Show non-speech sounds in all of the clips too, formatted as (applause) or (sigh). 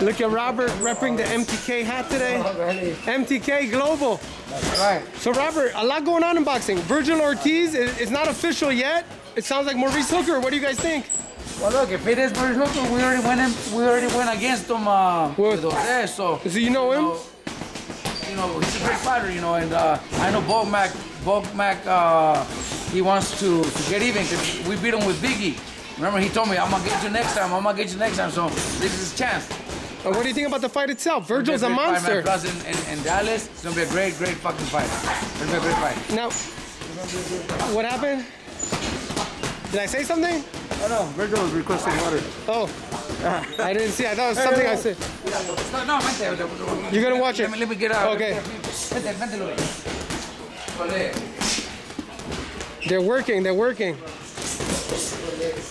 Look at Robert repping the MTK hat today. MTK Global. That's right. So Robert, a lot going on in boxing. Vergil Ortiz is not official yet. It sounds like Maurice Hooker. What do you guys think? Well, look, if it is Maurice Hooker, we already went in, we already went against him uh, with Jose, so So you know him? you know he's a great fighter, you know, and uh, I know Bob Mac, Bob Mac, uh, he wants to, to get even because we beat him with Biggie. Remember, he told me, "I'm gonna get you next time. I'm gonna get you next time." So this is his chance. And what do you think about the fight itself? Vergil's a It's monster. great. Plus, in, in, in Dallas, it's gonna be a great, great fucking fight. It's gonna be a great fight. Now, what happened? Did I say something? Oh no, Virgil was requesting water. Oh, I didn't see. I thought it was something I said. No, no, vente. You're gonna watch it? Let me, let me get out. Okay. Vente, vente, Luis. Vale. They're working. They're working.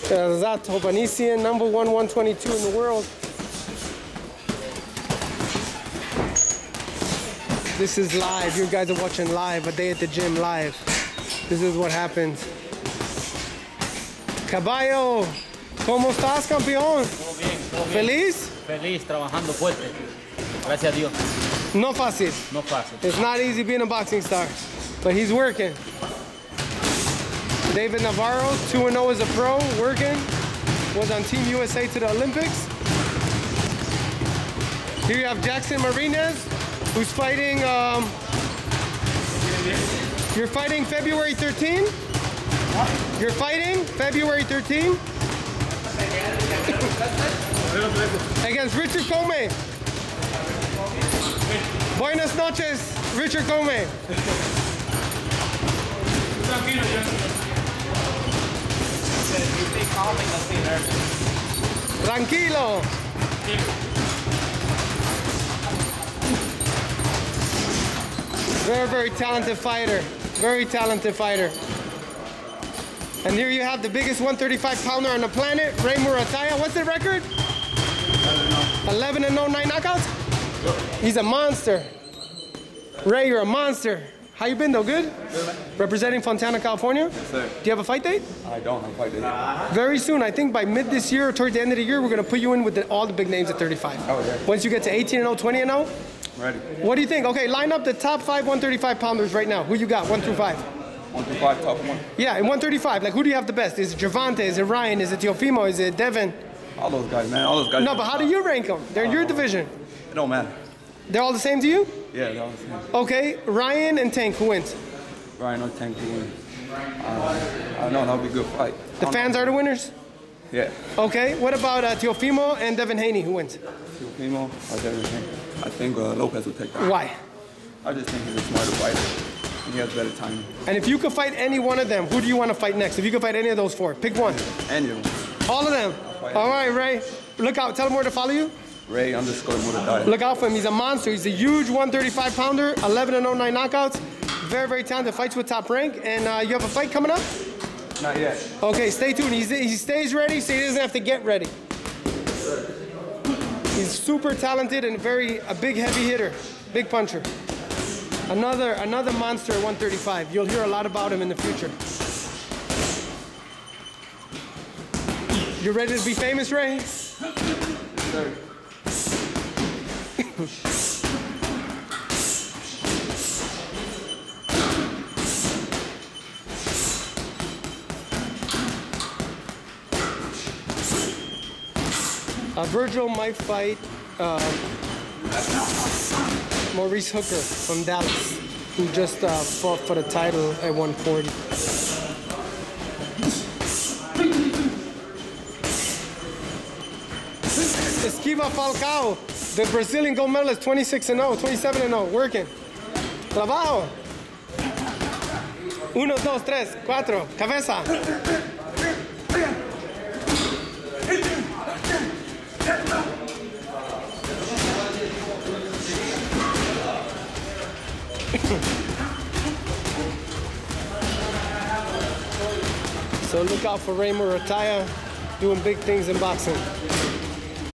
Uh, Azat Hovhannisyan, number one, 122 in the world. This is live. You guys are watching live. A day at the gym live. This is what happens. Caballo, ¿cómo estás, campeón? Todo bien, todo bien. ¿Feliz? Feliz, trabajando fuerte. Gracias a Dios. No fácil. No fácil. It's not easy being a boxing star, but he's working. David Navarro, 2 0 as a pro, working. Was on Team USA to the Olympics. Here you have Jackson Marinez, who's fighting. Um, you're fighting February 13? You're fighting February 13? (coughs) Against Richard Commey. Buenas noches, Richard Commey. Tranquilo. Very, very talented fighter. Very talented fighter. And here you have the biggest 135 pounder on the planet, Ray Morataya. What's the record? 11 and 0, 9 knockouts? He's a monster. Ray, you're a monster. How you been though? Good? Representing Fontana, California? Yes, sir. Do you have a fight date? I don't have a fight date. Very soon. I think by mid this year or towards the end of the year, we're going to put you in with the, all the big names at 35. Oh, yeah. Once you get to 18 and 0, 20 and 0, Ready. what do you think? Okay, line up the top five 135 pounders right now. Who you got, one through five? One through five, top one. Yeah, in 135. Like, who do you have the best? Is it Gervonta? Is it Ryan? Is it Teofimo? Is it Devin? All those guys, man. All those guys. No, but how do you rank them? They're in your division. It don't matter. They're all the same to you? Yeah, they're all the same. Okay, Ryan and Tank, who wins? Ryan or Tank to win. Uh, I don't know. That'll be a good fight. The fans are the winners? Yeah. Okay, what about uh, Teofimo and Devin Haney, who wins? Teofimo or Devin Haney. I think uh, Lopez will take that. Why? I just think he's a smarter fighter. And he has better timing. And if you could fight any one of them, who do you want to fight next? If you could fight any of those four, pick one. Any of them. All of them. All right, Ray. Look out. Tell them where to follow you. Ray underscore Morataya. Look out for him. He's a monster. He's a huge 135 pounder, 11 and 09 knockouts. Very, very talented. Fights with top rank. And uh, you have a fight coming up? Not yet. Okay, stay tuned. He's, he stays ready, so he doesn't have to get ready. He's super talented and very a big heavy hitter, big puncher. Another another monster at 135. You'll hear a lot about him in the future. You ready to be famous, Ray? Uh, Vergil might fight uh, Maurice Hooker from Dallas, who just uh, fought for the title at 140. Esquiva Falcao, the Brazilian gold medalist, 26 and 0, 27 and 0, working. Trabajo. Uno, dos, tres, cuatro, cabeza. So look out for Ray Morataya doing big things in boxing.